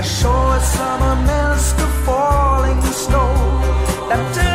A short summer mist of falling snow. That